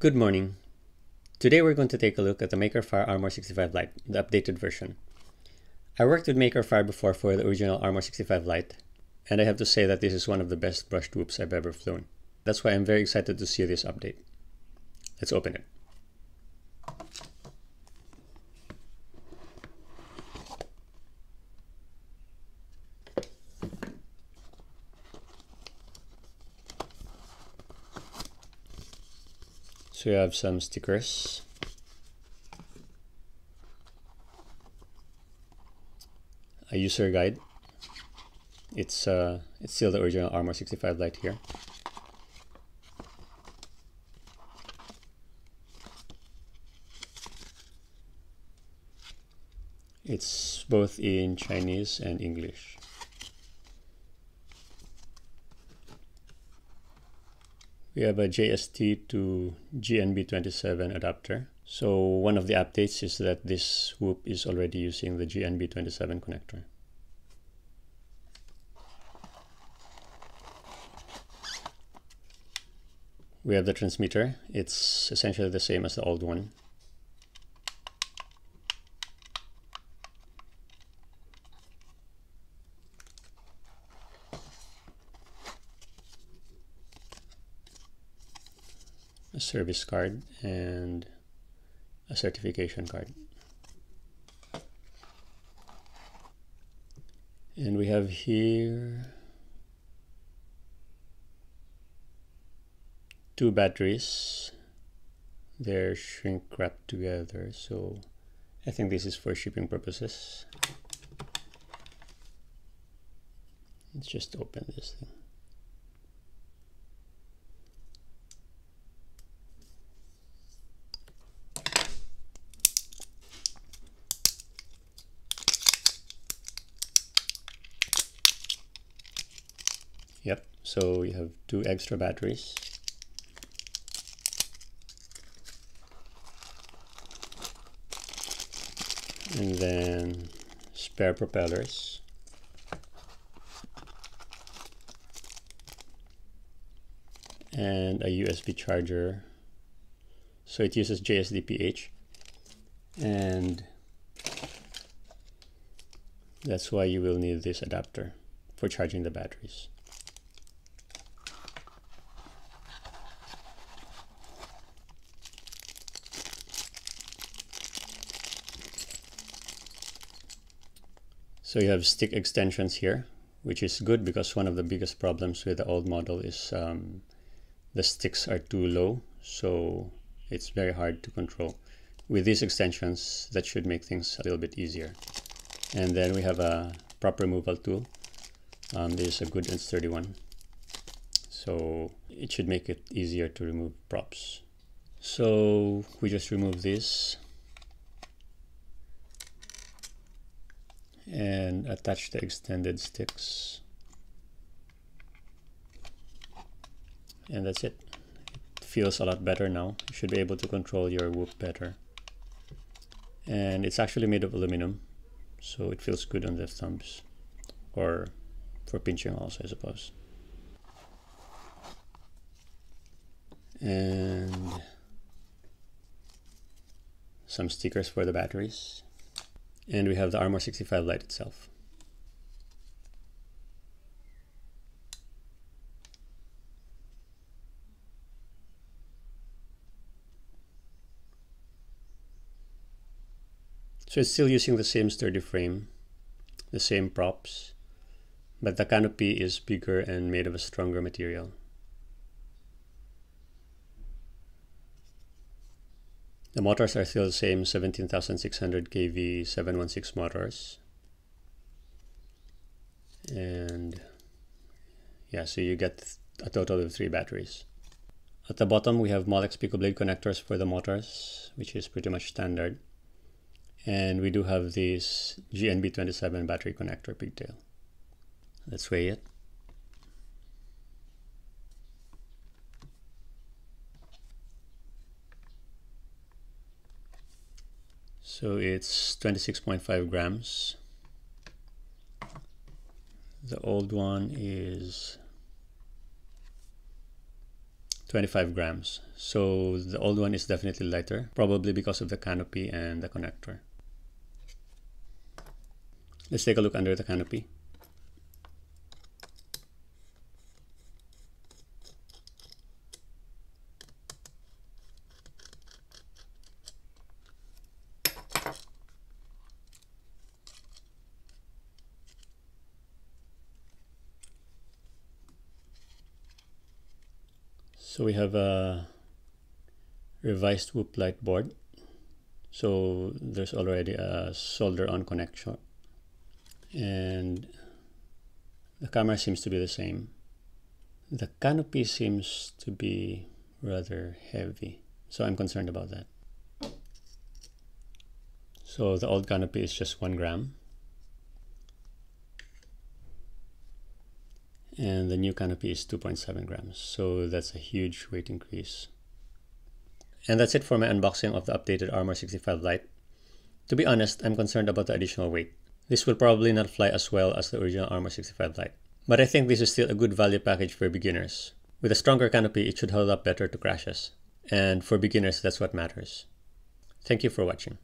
Good morning. Today we're going to take a look at the MakerFire Armor 65 Lite, the updated version. I worked with MakerFire before for the original Armor 65 Lite, and I have to say that this is one of the best brushed whoops I've ever flown. That's why I'm very excited to see this update. Let's open it. So you have some stickers. A user guide. It's uh, it's still the original Armor 65 Lite here. It's both in Chinese and English. We have a JST to GNB27 adapter. So one of the updates is that this whoop is already using the GNB27 connector. We have the transmitter. It's essentially the same as the old one. A service card and a certification card. And we have here two batteries. They're shrink wrapped together, so I think this is for shipping purposes. Let's just open this thing. Yep, so you have two extra batteries. And then spare propellers. And a USB charger. So it uses JST PH. And that's why you will need this adapter for charging the batteries. So you have stick extensions here, which is good because one of the biggest problems with the old model is um, the sticks are too low, so it's very hard to control. With these extensions, that should make things a little bit easier. And then we have a prop removal tool. Um, this is a good and sturdy one. So it should make it easier to remove props. So we just remove this and attach the extended sticks. And that's it. It feels a lot better now. You should be able to control your whoop better. And it's actually made of aluminum so it feels good on the thumbs. Or for pinching also I suppose. And some stickers for the batteries and we have the Armor 65 Lite itself. So it's still using the same sturdy frame, the same props, but the canopy is bigger and made of a stronger material. The motors are still the same 17,600 kV 716 motors. And yeah, so you get a total of three batteries. At the bottom, we have Molex Pico Blade connectors for the motors, which is pretty much standard. And we do have this GNB27 battery connector pigtail. Let's weigh it. So it's 26.5 grams. The old one is 25 grams. So the old one is definitely lighter, probably because of the canopy and the connector. Let's take a look under the canopy. So we have a revised whoop light board. So there's already a solder on connection and the camera seems to be the same. The canopy seems to be rather heavy, so I'm concerned about that. So the old canopy is just one gram. And the new canopy is 2.7 grams. So that's a huge weight increase. And that's it for my unboxing of the updated Armor 65 Lite. To be honest I'm concerned about the additional weight. This will probably not fly as well as the original Armor 65 Lite but I think this is still a good value package for beginners. With a stronger canopy it should hold up better to crashes. And for beginners that's what matters. Thank you for watching